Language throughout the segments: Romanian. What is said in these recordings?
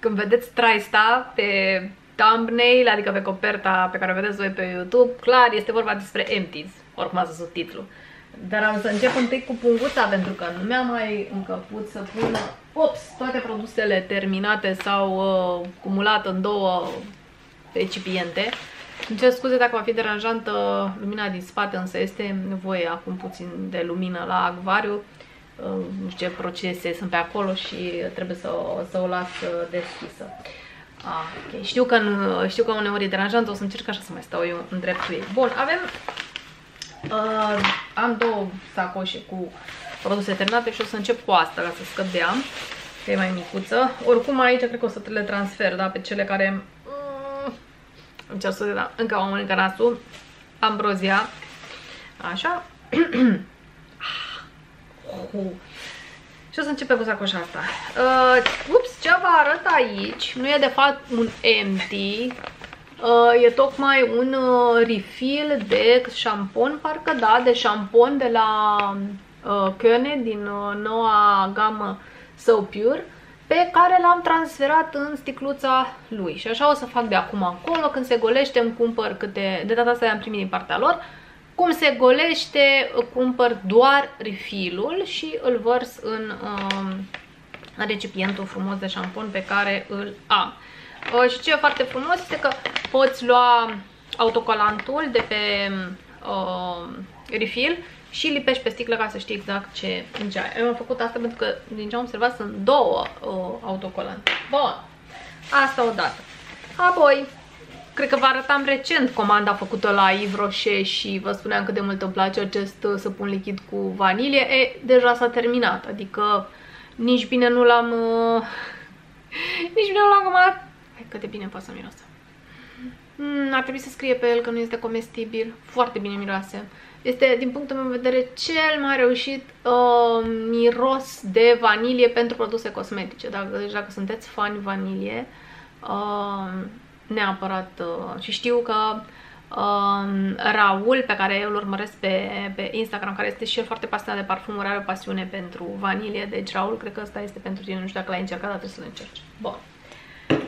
când vedeți traista pe thumbnail, adică pe coperta pe care o vedeți voi pe YouTube, clar este vorba despre Empties, oricum asta subtitlu. Dar am să încep un pic cu punguța pentru că nu mi-am mai încăput să pun ops, toate produsele terminate sau uh, cumulat în două recipiente. Îmi cer scuze dacă va fi deranjantă lumina din spate, însă este nevoie acum puțin de lumină la acvariu. Uh, nu știu ce procese sunt pe acolo și trebuie să, să o las uh, deschisă. Ah, okay. știu, că nu, știu că uneori e deranjant, o să încerc așa să mai stau eu în dreptul ei. Bun, avem... Uh, am două sacoșe cu produse terminate și o să încep cu asta ca să scăp de ea, că e mai micuță. Oricum aici cred că o să le transfer, da, pe cele care... Mm, îmi cer să da, încă am mănâncă nasul. Ambrozia. Așa. Și o să începem cu sacoșa asta. Uh, ups, ce vă arăt aici nu e de fapt un empty, uh, e tocmai un uh, refill de șampon, parcă da, de șampon de la uh, Köne din uh, noua gamă So Pure pe care l-am transferat în sticluța lui. Și așa o să fac de acum acolo, când se golește îmi cumpăr câte, de data asta i-am primit din partea lor, cum se golește, cumpăr doar refilul și îl vărs în, um, în recipientul frumos de șampon pe care îl am. Uh, și ce e foarte frumos este că poți lua autocolantul de pe uh, refill și lipești pe sticlă ca să știi exact ce ai. Eu am făcut asta pentru că, din ce am observat, sunt două uh, autocolante. Bun, asta odată. Apoi, cred că vă arătam recent comanda făcută la Yves Rocher și vă spuneam cât de mult îmi place acest uh, săpun lichid cu vanilie. E, deja s-a terminat, adică nici bine nu l-am... Uh, nici bine nu l-am comandat. Hai cât de bine poate să miroasă. Mm, ar trebui să scrie pe el că nu este comestibil. Foarte bine miroase. Este, din punctul meu de vedere, cel mai reușit uh, miros de vanilie pentru produse cosmetice. Dacă, deci dacă sunteți fani vanilie, uh, neapărat. Uh, și știu că uh, Raul, pe care eu îl urmăresc pe, pe Instagram, care este și el foarte pasionat de parfumuri, are o pasiune pentru vanilie, deci Raul, cred că ăsta este pentru tine. Nu știu dacă l-ai încercat, dar trebuie să-l încerci. Bun.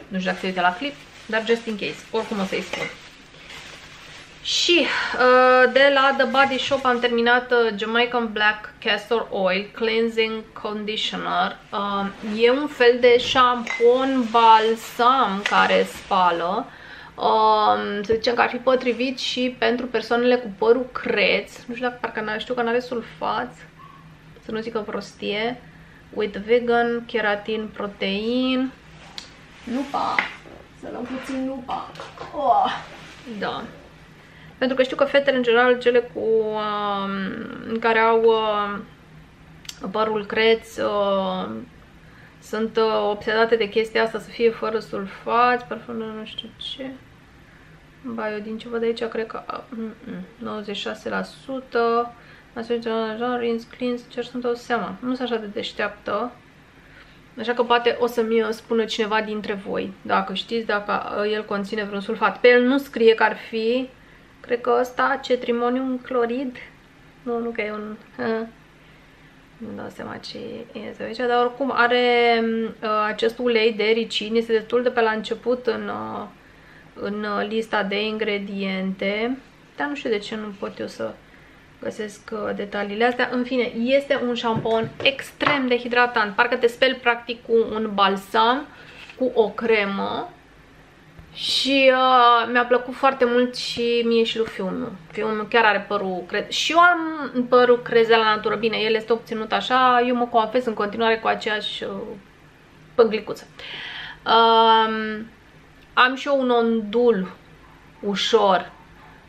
Nu știu dacă se uite la clip, dar just in case. Oricum o să-i spun. Și uh, de la The Body Shop am terminat uh, Jamaican Black Castor Oil Cleansing Conditioner. Uh, e un fel de șampon balsam care spală. Uh, să zicem că ar fi potrivit și pentru persoanele cu părul creț. Nu știu dacă parcă știu că n-are sulfat. Să nu zică prostie. With vegan, keratin, protein. Lupa. Să luăm puțin lupa. Oh. Da. Pentru că știu că fetele, în general, cele cu uh, care au uh, părul creț, uh, sunt uh, obsedate de chestia asta să fie fără sulfați, parfum nu știu ce. Ba, eu din ce văd aici, cred că uh, 96%. Așa, rinse, cleanse, cer să-mi dau seama. Nu sunt așa de deșteaptă. Așa că poate o să-mi spună cineva dintre voi, dacă știți, dacă uh, el conține vreun sulfat. Pe el nu scrie că ar fi Cred că ăsta, cetrimonium clorid. Nu, nu că e un... Nu dau seama ce este aici, dar oricum are uh, acest ulei de ricin, este destul de pe la început în, uh, în lista de ingrediente, dar nu știu de ce nu pot eu să găsesc uh, detaliile astea. În fine, este un șampon extrem de hidratant, parcă te speli practic cu un balsam, cu o cremă și uh, mi-a plăcut foarte mult și mie și lui fiul meu. Fiul meu chiar are părul crez. Și eu am părul crezea la natură. Bine, el este obținut așa, eu mă coafez în continuare cu aceeași uh, păglicuță. Uh, am și eu un ondul ușor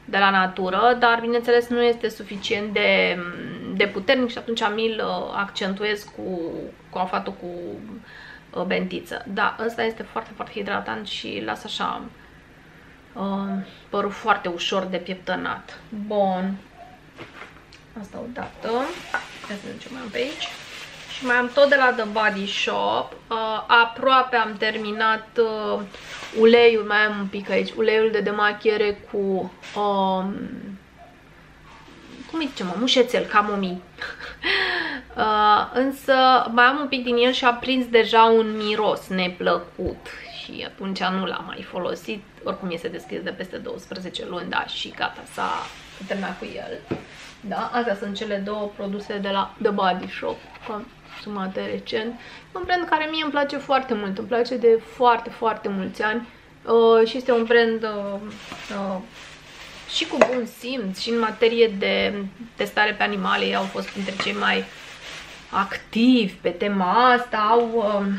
de la natură, dar bineînțeles nu este suficient de, de puternic și atunci mi-l uh, accentuez cu coafatul cu uh, bentiță. Da, ăsta este foarte, foarte hidratant și lasă așa uh, părul foarte ușor de pieptănat. Bun. Asta odată. Ia să vedem ce mai am pe aici. Și mai am tot de la The Body Shop. Uh, aproape am terminat uh, uleiul, mai am un pic aici, uleiul de demachiere cu, um, cum îi zicem, mușețel, camomii. uh, însă mai am un pic din el și a prins deja un miros neplăcut și atunci nu l-am mai folosit. Oricum este deschis de peste 12 luni, da, și gata, s-a terminat cu el. Da, astea sunt cele două produse de la The Body Shop, consumate recent. Un brand care mie îmi place foarte mult, îmi place de foarte, foarte mulți ani uh, și este un brand uh, uh, și cu bun simț și în materie de testare pe animale ei au fost printre cei mai activi pe tema asta, au uh,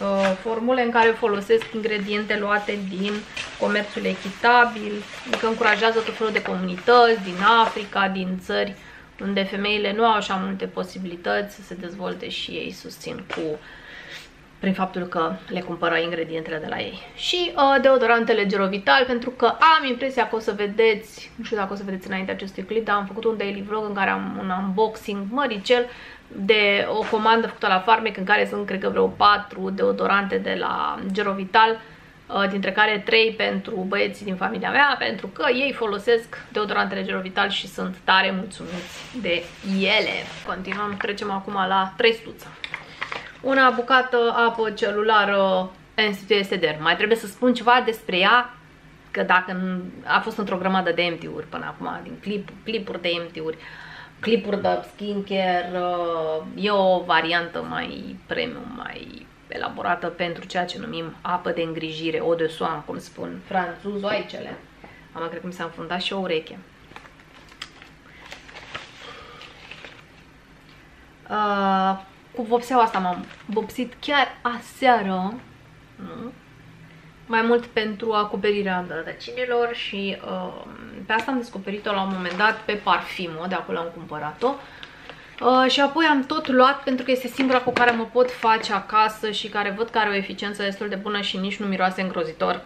uh, formule în care folosesc ingrediente luate din comerțul echitabil, adică încurajează tot felul de comunități din Africa, din țări unde femeile nu au așa multe posibilități să se dezvolte și ei susțin cu prin faptul că le cumpără ingredientele de la ei. Și uh, deodorantele Gerovital, pentru că am impresia că o să vedeți, nu știu dacă o să vedeți înainte acestui clip, dar am făcut un daily vlog în care am un unboxing măricel de o comandă făcută la Farmec în care sunt, cred că, vreo 4 deodorante de la Gerovital, uh, dintre care 3 pentru băieții din familia mea, pentru că ei folosesc deodorantele Gerovital și sunt tare mulțumiți de ele. Continuăm, trecem acum la 3 stuță una bucată apă celulară NCT Mai trebuie să spun ceva despre ea, că dacă a fost într-o grămadă de empty-uri până acum, din clip, clipuri de empty-uri, clipuri de skincare, uh, e o variantă mai premium, mai elaborată pentru ceea ce numim apă de îngrijire, eau de soin, cum spun franțuzoicele. Am cred că mi s-a înfundat și o ureche. Uh, cu vopseaua asta m-am vopsit chiar aseară. Nu? Mai mult pentru acoperirea rădăcinilor și uh, pe asta am descoperit-o la un moment dat pe parfimă, de acolo am cumpărat-o. Uh, și apoi am tot luat pentru că este singura cu care mă pot face acasă și care văd că are o eficiență destul de bună și nici nu miroase îngrozitor.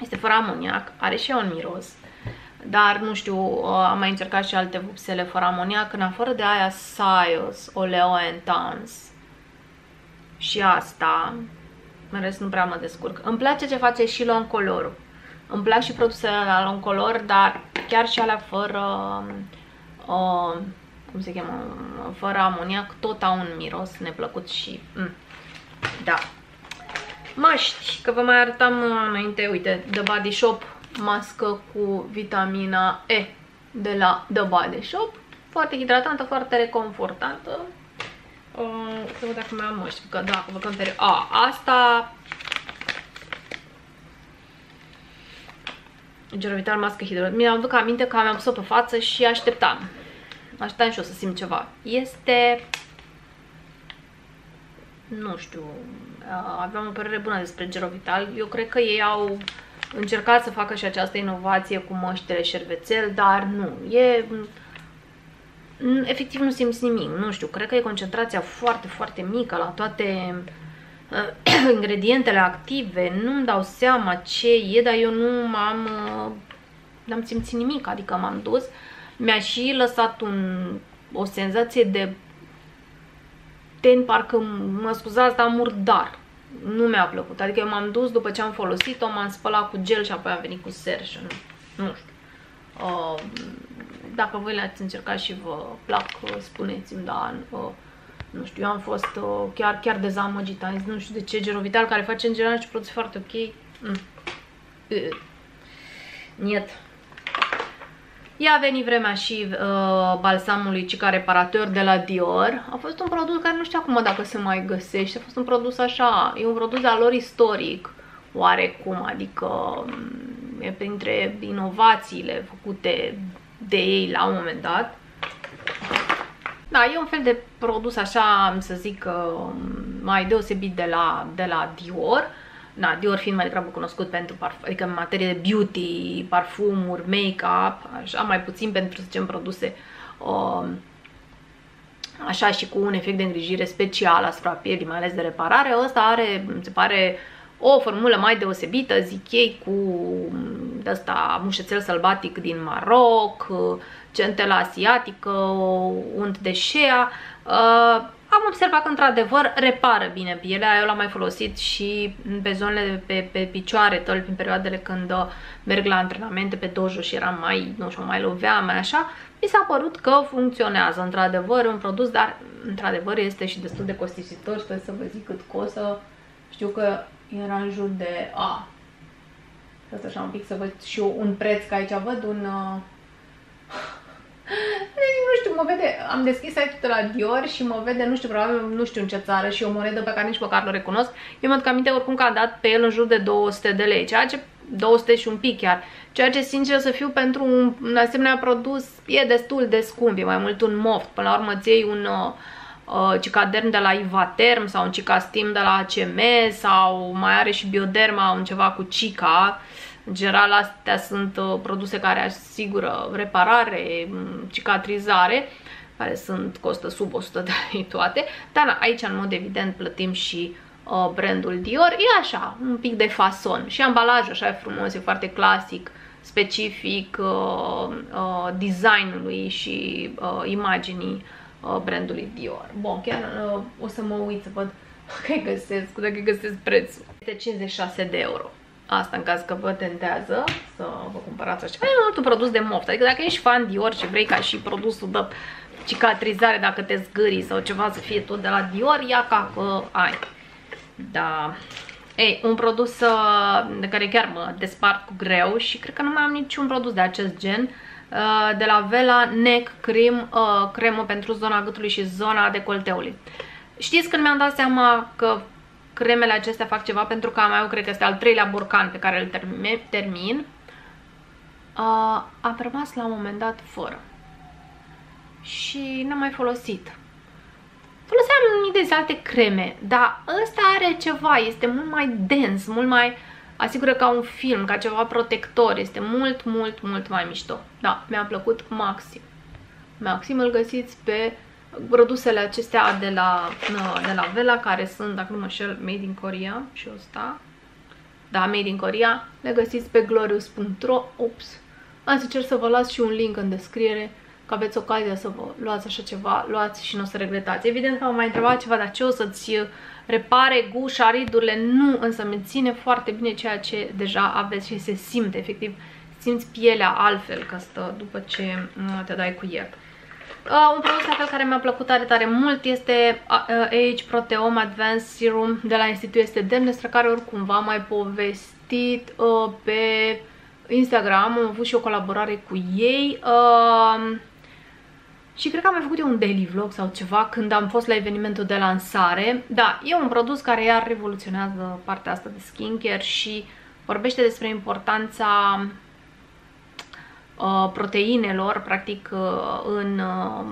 Este fără amoniac, are și ea un miros. Dar nu știu, uh, am mai încercat și alte vopsele fără amoniac. În afară de aia Sios, Oleo Tans și asta, în rest nu prea mă descurc. Îmi place ce face și Loncolor. Îmi plac și produsele la Loncolor, dar chiar și alea fără, uh, cum se cheamă, fără amoniac, tot au un miros neplăcut și, mm, da. Măști, că vă mai arătam înainte, uite, The Body Shop mască cu vitamina E de la The Body Shop. Foarte hidratantă, foarte reconfortantă. Uh, să văd dacă mai am măști, că da, văd că îmi A, asta... Gerovital mască hidrolat. Mi-am duc aminte că am pus-o pe față și așteptam. Așteptam și o să simt ceva. Este... Nu știu... Aveam o părere bună despre Gerovital. Eu cred că ei au încercat să facă și această inovație cu măștile șervețel, dar nu. E... Efectiv nu simți nimic, nu știu, cred că e concentrația foarte, foarte mică la toate uh, ingredientele active, nu-mi dau seama ce e, dar eu nu m-am uh, n-am simțit nimic, adică m-am dus, mi-a și lăsat un, o senzație de ten, parcă, mă scuzați, dar murdar nu mi-a plăcut. Adică eu m-am dus după ce am folosit-o, m-am spălat cu gel și apoi am venit cu serș și nu, nu știu. Uh, dacă voi le-ați încercat și vă plac, spuneți-mi, da, uh, nu știu, eu am fost uh, chiar, chiar dezamăgită, nu știu de ce, Gerovital, care face în general și produse foarte ok. Mm. Uh. Niet. Ia a venit vremea și uh, balsamului Cica Reparator de la Dior. A fost un produs care nu știu acum dacă se mai găsește. A fost un produs așa, e un produs al lor istoric, oarecum, adică mm, e printre inovațiile făcute de ei la un moment dat. Da, e un fel de produs așa, să zic, uh, mai deosebit de la, de la Dior na, Dior fiind mai degrabă cunoscut pentru parfum, adică în materie de beauty, parfumuri, make-up, așa mai puțin pentru, să zicem, produse uh, așa și cu un efect de îngrijire special asupra pielii, mai ales de reparare. Ăsta are, se pare, o formulă mai deosebită, zic ei, cu ăsta mușețel sălbatic din Maroc, centela asiatică, unt de shea. Uh, a am observat că într-adevăr repară bine pielea, eu l-am mai folosit și pe zonele pe, pe picioare, tălpi, în perioadele când uh, merg la antrenamente pe dojo și eram mai, nu știu, mai loveam, mai așa, mi s-a părut că funcționează, într-adevăr, un produs, dar într-adevăr este și destul de costisitor, sper să vă zic cât costă, știu că era în jur de, a, Asta așa un pic să văd și eu un preț, că aici văd un... Uh... nu știu, mă vede, am deschis site-ul de la Dior și mă vede, nu știu, probabil, nu știu în ce țară și o monedă pe care nici măcar nu recunosc. Eu mă duc aminte oricum că a dat pe el în jur de 200 de lei, ceea ce 200 și un pic chiar, ceea ce sincer să fiu pentru un, un asemenea produs e destul de scump, e mai mult un moft, până la urmă ți un uh, uh, cicaderm de la Ivaterm sau un cicastim de la ACM sau mai are și Bioderma, un ceva cu cica, în general, astea sunt uh, produse care asigură reparare, mm, cicatrizare, care sunt, costă sub 100 de lei toate, dar na, aici în mod evident plătim și uh, brandul Dior, e așa, un pic de fason și ambalajul așa e frumos, e foarte clasic, specific uh, uh, designului și uh, imaginii uh, brandului Dior. Bun, chiar uh, o să mă uit să văd dacă găsesc, dacă găsesc prețul. Este 56 de euro. Asta în caz că vă tentează să vă cumpărați așa. Mai mult un produs de moft. Adică dacă ești fan Dior și vrei ca și produsul de cicatrizare dacă te zgâri sau ceva să fie tot de la Dior, ia ca că ai. Da. Ei, un produs uh, de care chiar mă despart cu greu și cred că nu mai am niciun produs de acest gen uh, de la Vela Neck Cream, uh, cremă pentru zona gâtului și zona decolteului. Știți când mi-am dat seama că cremele acestea fac ceva pentru că am mai eu cred că este al treilea borcan pe care îl termin. Uh, am rămas la un moment dat fără. Și n-am mai folosit. Foloseam niște alte creme, dar ăsta are ceva, este mult mai dens, mult mai asigură ca un film, ca ceva protector, este mult, mult, mult mai mișto. Da, mi-a plăcut maxim. Maxim îl găsiți pe produsele acestea de la, de la Vela, care sunt, dacă nu mă șel, made in Korea și ăsta. Da, made in Korea. Le găsiți pe glorious.ro. Ups. Am să cer să vă las și un link în descriere că aveți ocazia să vă luați așa ceva, luați și nu o să regretați. Evident că am mai întrebat ceva, dar ce o să-ți repare gușa, ridurile? Nu, însă menține foarte bine ceea ce deja aveți și se simte, efectiv, simți pielea altfel că stă după ce uh, te dai cu el. Uh, un produs la fel care mi-a plăcut tare, tare mult este uh, Age Proteome Advanced Serum de la Institut Este Demn, despre care oricum v-am mai povestit uh, pe Instagram, am avut și o colaborare cu ei. Uh, și cred că am mai făcut eu un daily vlog sau ceva când am fost la evenimentul de lansare. Da, e un produs care iar revoluționează partea asta de skincare și vorbește despre importanța Uh, proteinelor, practic, uh, în uh,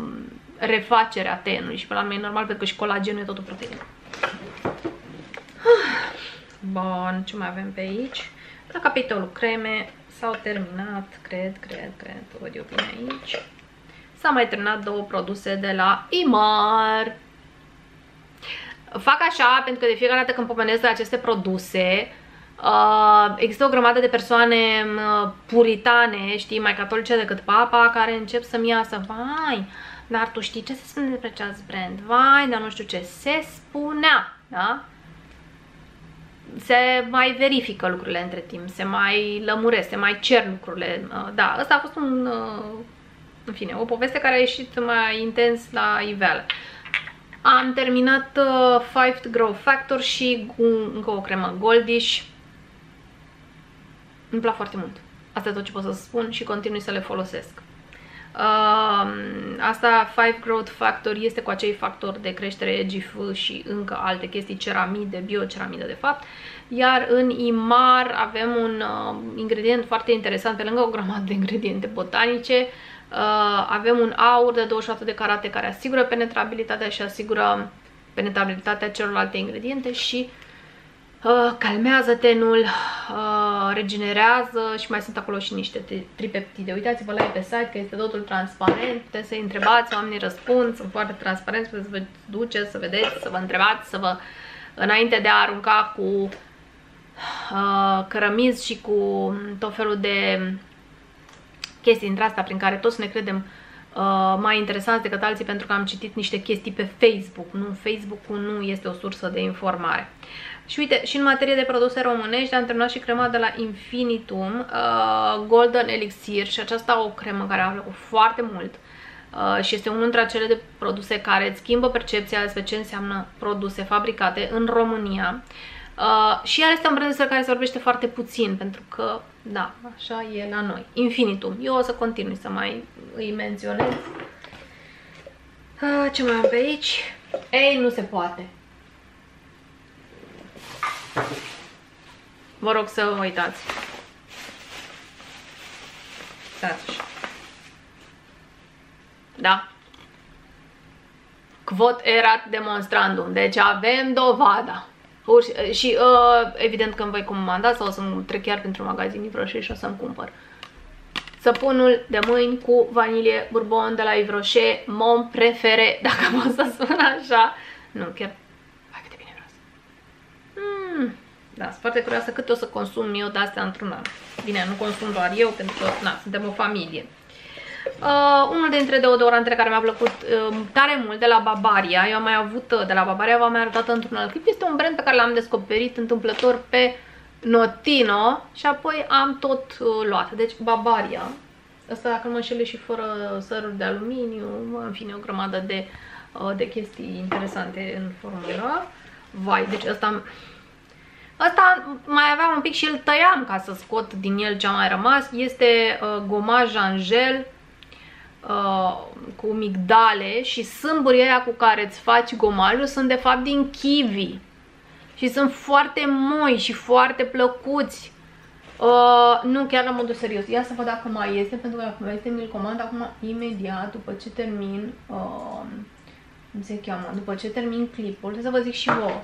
refacerea tenului și pe la mine e normal pentru că și colagenul e totul proteină. Bun, ce mai avem pe aici? La capitolul creme s-au terminat, cred, cred, cred, văd eu bine aici. S-au mai terminat două produse de la Imar. Fac așa pentru că de fiecare dată când pomenesc de aceste produse, Uh, există o grămadă de persoane uh, puritane, știi, mai catolice decât papa, care încep să-mi iasă, vai, dar tu știi ce se spune despre acest brand, vai, dar nu știu ce, se spunea, da? Se mai verifică lucrurile între timp, se mai lămuresc, se mai cer lucrurile, uh, da, ăsta a fost un, uh, în fine, o poveste care a ieșit mai intens la iveală. Am terminat uh, Five Grow Factor și încă o cremă Goldish îmi plac foarte mult. Asta e tot ce pot să spun și continui să le folosesc. Uh, asta Five Growth Factor este cu acei factori de creștere GF și încă alte chestii, ceramide, bioceramide de fapt. Iar în Imar avem un uh, ingredient foarte interesant, pe lângă o grămadă de ingrediente botanice, uh, avem un aur de 27 de carate care asigură penetrabilitatea și asigură penetrabilitatea celorlalte ingrediente și uh, calmează tenul, uh, regenerează și mai sunt acolo și niște tripeptide. Uitați-vă la ei pe site că este totul transparent, puteți să-i întrebați, oamenii răspund, sunt foarte transparenți, puteți să vă duceți, să vedeți, să vă întrebați, să vă, înainte de a arunca cu uh, cărămizi și cu tot felul de chestii dintre asta prin care toți ne credem uh, mai interesați decât alții pentru că am citit niște chestii pe Facebook. Nu, Facebook-ul nu este o sursă de informare. Și uite, și în materie de produse românești am terminat și crema de la Infinitum, uh, Golden Elixir și aceasta o cremă care a plăcut foarte mult. Uh, și este unul dintre acele de produse care îți schimbă percepția despre ce înseamnă produse fabricate în România. Uh, și iar este un brand despre care se vorbește foarte puțin, pentru că, da, așa e la noi. Infinitum. Eu o să continui să mai îi menționez. Uh, ce mai am pe aici? Ei, nu se poate. Vă rog să vă uitați. Stați așa. Da? Quot erat demonstrandum. Deci avem dovada. Și uh, evident că îmi voi comanda sau o să-mi trec chiar pentru magazin Rocher și o să-mi cumpăr. Săpunul de mâini cu vanilie bourbon de la Yves Rocher, mon prefere, dacă pot să spun așa. Nu, chiar... Hai cât de bine vreau mm, Da, sunt foarte curioasă cât o să consum eu de astea într-un an. Bine, nu consum doar eu, pentru că, na, suntem o familie. Uh, unul dintre deodorantele care mi-a plăcut uh, tare mult de la Barbaria, eu am mai avut uh, de la Barbaria, v-am mai arătat într-un alt clip, este un brand pe care l-am descoperit întâmplător pe Notino și apoi am tot uh, luat. Deci Barbaria, asta dacă nu mă înșele și fără săruri de aluminiu, în fine o grămadă de, uh, de chestii interesante în formulă. Vai, deci asta Asta mai aveam un pic și îl tăiam ca să scot din el ce a mai rămas. Este uh, gomaj Angel uh, cu migdale și sâmburii aia cu care îți faci gomajul sunt de fapt din kiwi. Și sunt foarte moi și foarte plăcuți. Uh, nu chiar la modul serios. Ia să văd dacă mai este, pentru că dacă mai este, mi-l comand acum imediat, după ce termin, uh, cum se cheamă, după ce termin clipul, să vă zic și vouă.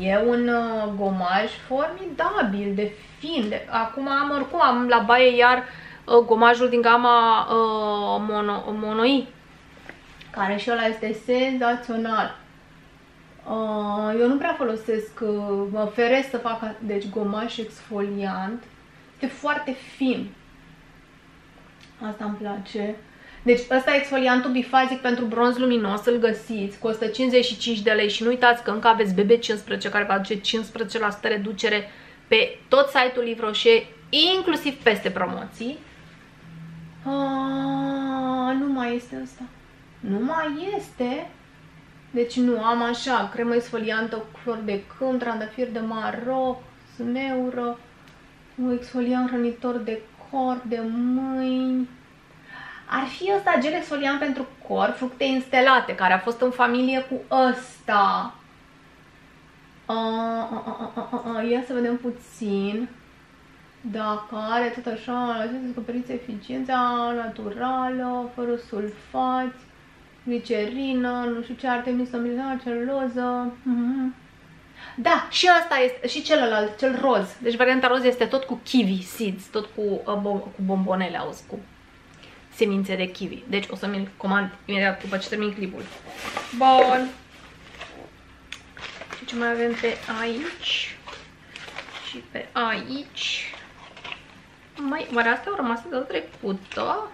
E un uh, gomaj formidabil, de fin. De... Acum am oricum, am la baie iar uh, gomajul din gama uh, mono, Monoi, care și ăla este senzațional. Uh, eu nu prea folosesc, uh, mă feresc să fac, deci gomaj exfoliant. Este foarte fin. Asta îmi place. Deci ăsta e exfoliantul bifazic pentru bronz luminos, îl găsiți, costă 55 de lei și nu uitați că încă aveți BB15 care vă aduce 15% reducere pe tot site-ul Livroșe, inclusiv peste promoții. Aaaa, nu mai este ăsta. Nu mai este. Deci nu, am așa, cremă exfoliantă cu flori de câmp, trandafir de maroc, smeură, un exfoliant hrănitor de corp, de mâini, ar fi ăsta gel exfoliant pentru corp, fructe instelate, care a fost în familie cu ăsta. Uh, uh, uh, uh, Ia să vedem puțin. Dacă are tot așa, aceste descoperiți eficiența naturală, fără sulfați, glicerină, nu știu ce, artemisă mineral, celuloză. Mm-hmm. Da, și asta este, și celălalt, cel roz. Deci varianta roz este tot cu kiwi seeds, tot cu, uh, bom cu bombonele, auzi, cu semințe de kiwi. Deci o să mi-l comand imediat după ce termin clipul. Bun. Și ce mai avem pe aici? Și pe aici. Mai, oare astea au rămas de trecută?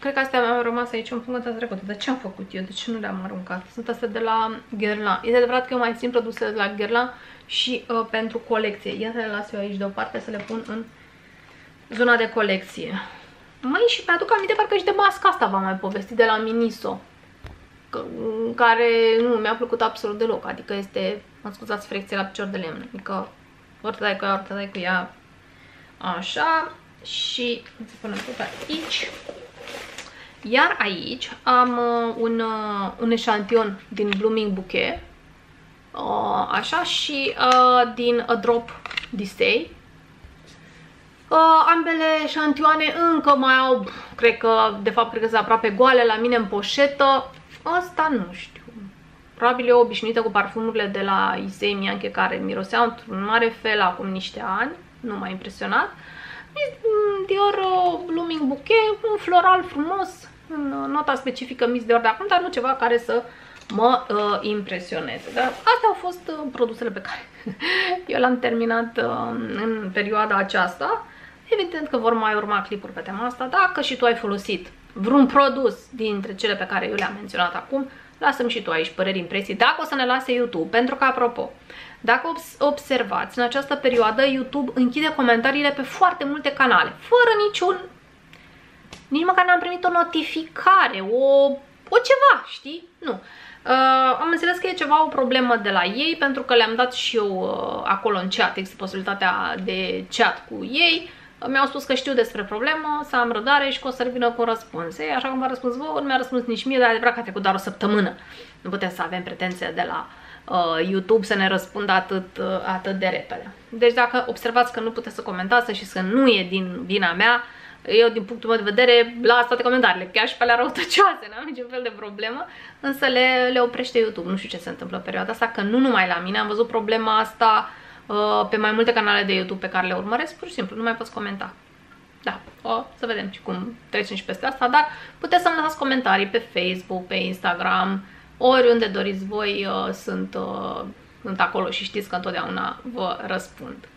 Cred că astea au rămas aici în punct data trecută. Dar ce am făcut eu? De ce nu le-am aruncat? Sunt astea de la Guerlain. Este adevărat că eu mai țin produse de la Guerlain și uh, pentru colecție. Ia să le las eu aici deoparte să le pun în zona de colecție. Mai și mi-aduc aminte parcă și de masca asta v-am mai povestit de la Miniso. Care nu mi-a plăcut absolut deloc. Adică este, mă scuzați, frecție la picior de lemn. Adică ori te dai cu ea, ori te dai cu ea. Așa. Și să punem tot aici. Iar aici am uh, un, uh, un eșantion din Blooming Bouquet. Uh, așa și uh, din A Drop Disay Uh, ambele șantioane încă mai au, cred că, de fapt, cred că sunt aproape goale la mine în poșetă. Asta nu știu. Probabil e obișnuită cu parfumurile de la Issei Mianche care miroseau într-un mare fel acum niște ani. Nu m-a impresionat. Dior uh, Blooming Bouquet, un floral frumos, în uh, nota specifică Miss Dior de acum, dar nu ceva care să mă uh, impresioneze. Dar astea au fost uh, produsele pe care eu le-am terminat uh, în perioada aceasta. Evident că vor mai urma clipuri pe tema asta. Dacă și tu ai folosit vreun produs dintre cele pe care eu le-am menționat acum, lasă-mi și tu aici păreri, impresii. Dacă o să ne lase YouTube, pentru că, apropo, dacă observați, în această perioadă YouTube închide comentariile pe foarte multe canale, fără niciun... Nici măcar n-am primit o notificare, o, o ceva, știi? Nu. Uh, am înțeles că e ceva o problemă de la ei, pentru că le-am dat și eu uh, acolo în chat, există posibilitatea de chat cu ei. Uh, Mi-au spus că știu despre problemă, să am răbdare și că o să revină cu răspuns. Ei, așa cum v-a răspuns vouă, nu mi-a răspuns nici mie, dar adevărat că a trecut doar o săptămână. Nu putem să avem pretenție de la uh, YouTube să ne răspundă atât, uh, atât de repede. Deci dacă observați că nu puteți să comentați și să nu e din vina mea, eu, din punctul meu de vedere, las toate comentariile, chiar și pe alea răutăcioase, n-am niciun fel de problemă, însă le, le oprește YouTube. Nu știu ce se întâmplă în perioada asta, că nu numai la mine, am văzut problema asta uh, pe mai multe canale de YouTube pe care le urmăresc, pur și simplu, nu mai poți comenta. Da, o să vedem și cum trecem și peste asta, dar puteți să-mi lăsați comentarii pe Facebook, pe Instagram, oriunde doriți voi, uh, sunt, uh, sunt acolo și știți că întotdeauna vă răspund.